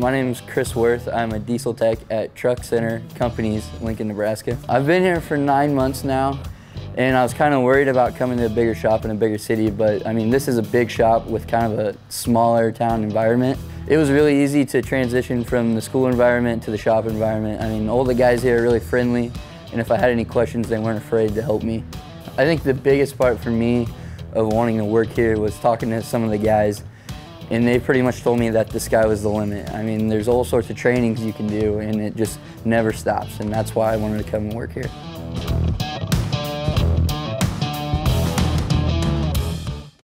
My name is Chris Werth. I'm a diesel tech at Truck Center Companies, Lincoln, Nebraska. I've been here for nine months now, and I was kind of worried about coming to a bigger shop in a bigger city, but I mean, this is a big shop with kind of a smaller town environment. It was really easy to transition from the school environment to the shop environment. I mean, all the guys here are really friendly, and if I had any questions, they weren't afraid to help me. I think the biggest part for me of wanting to work here was talking to some of the guys and they pretty much told me that the sky was the limit. I mean, there's all sorts of trainings you can do and it just never stops and that's why I wanted to come and work here.